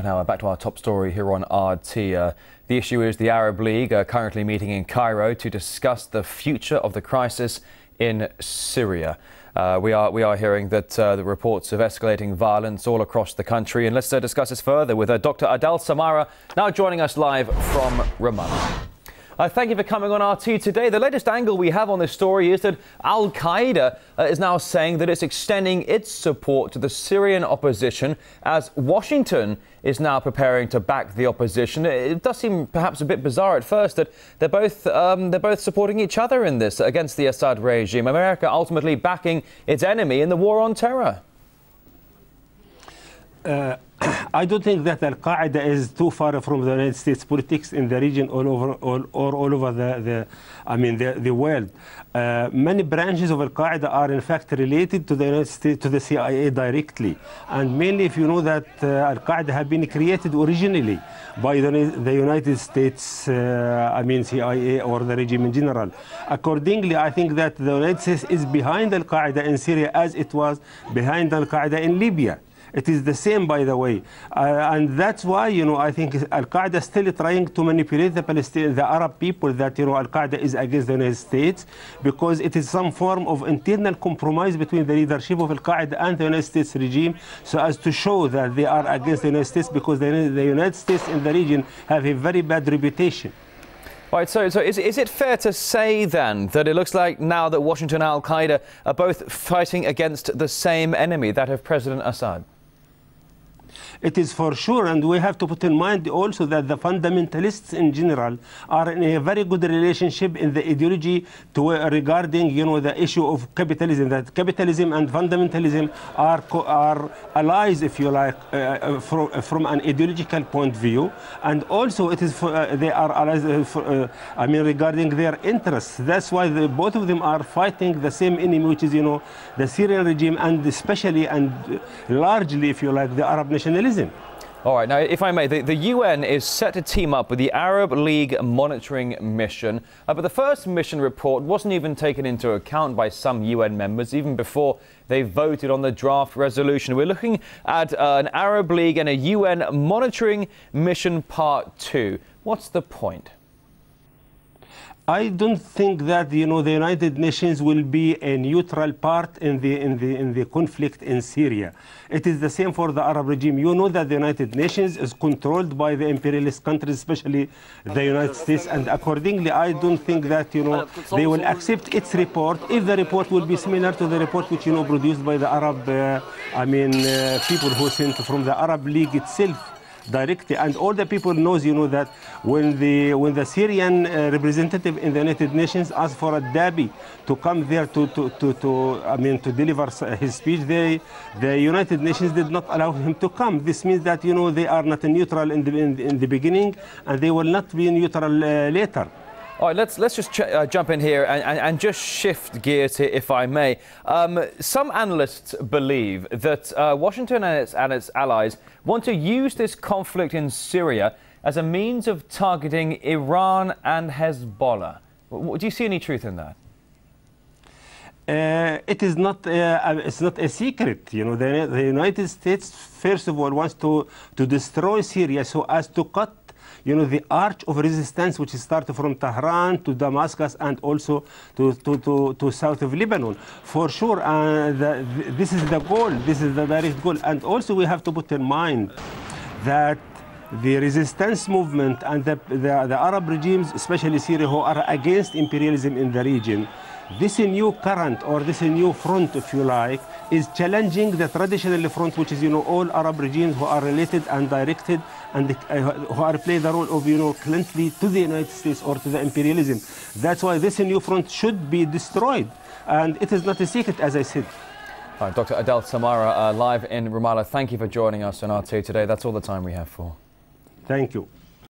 Now back to our top story here on RT. Uh, the issue is the Arab League uh, currently meeting in Cairo to discuss the future of the crisis in Syria. Uh, we are we are hearing that uh, the reports of escalating violence all across the country, and let's uh, discuss this further with uh, Dr. Adel Samara, now joining us live from Ramallah. Uh, thank you for coming on RT today. The latest angle we have on this story is that Al Qaeda uh, is now saying that it's extending its support to the Syrian opposition as Washington is now preparing to back the opposition. It does seem perhaps a bit bizarre at first that they're both um, they're both supporting each other in this against the Assad regime. America ultimately backing its enemy in the war on terror. Uh, I don't think that Al Qaeda is too far from the United States politics in the region all over all, or all over the, the I mean the, the world. Uh, many branches of Al Qaeda are in fact related to the United States to the CIA directly, and mainly if you know that uh, Al Qaeda have been created originally by the, the United States, uh, I mean CIA or the regime in general. Accordingly, I think that the United States is behind Al Qaeda in Syria as it was behind Al Qaeda in Libya. It is the same, by the way. Uh, and that's why, you know, I think Al-Qaeda is still trying to manipulate the Palestinian, the Arab people that, you know, Al-Qaeda is against the United States because it is some form of internal compromise between the leadership of Al-Qaeda and the United States regime so as to show that they are against the United States because the, the United States in the region have a very bad reputation. Right, so, so is, is it fair to say then that it looks like now that Washington and Al Qaeda are both fighting against the same enemy, that of President Assad? It is for sure, and we have to put in mind also that the fundamentalists in general are in a very good relationship in the ideology to, uh, regarding, you know, the issue of capitalism. That capitalism and fundamentalism are are allies, if you like, uh, uh from, uh, from an ideological point of view, and also it is for, uh, they are allies. Uh, for, I mean, regarding their interests. That's why the, both of them are fighting the same enemy, which is, you know, the Syrian regime, and especially and largely, if you like, the Arab nationalists all right, now, if I may, the, the, UN is set to team up with the Arab League monitoring mission. Uh, but the first mission report wasn't even taken into account by some UN members, even before they voted on the draft resolution. We're looking at uh, an Arab League and a UN monitoring mission part two. What's the point? I don't think that you know the United Nations will be a neutral part in the in the in the conflict in Syria. It is the same for the Arab regime. You know that the United Nations is controlled by the imperialist countries, especially the United States, and accordingly, I don't think that you know they will accept its report if the report will be similar to the report which you know produced by the Arab, uh, I mean, uh, people who sent from the Arab League itself directly. And all the people knows, you know, that when the when the Syrian uh, representative in the United Nations asked for al-Dabi to come there to, to, to, to, I mean, to deliver his speech, they, the United Nations did not allow him to come. This means that, you know, they are not neutral in the, in, in the beginning and they will not be neutral uh, later. All right, let's let's just uh, jump in here and, and, and, just shift gears here, if I may. Um, some analysts believe that uh, Washington and its, and its allies want to use this conflict in Syria as a means of targeting Iran and Hezbollah. Do you see any truth in that? Uh, it is not uh, it's not a secret. You know, the, the United States first of all wants to to destroy Syria so as to cut you know, the arch of resistance which started from Tehran to Damascus and also to, to, to, to south of Lebanon. For sure, uh, the, this is the goal, this is the direct goal. And also we have to put in mind that the resistance movement and the, the, the Arab regimes, especially Syria, who are against imperialism in the region, this new current or this new front, if you like, is challenging the traditional front, which is, you know, all Arab regimes who are related and directed and uh, who are play the role of, you know, cliently to the United States or to the imperialism. That's why this new front should be destroyed. And it is not a secret, as I said. Right, Dr. Adel Samara, uh, live in Ramallah. Thank you for joining us on RT today. That's all the time we have for. Thank you.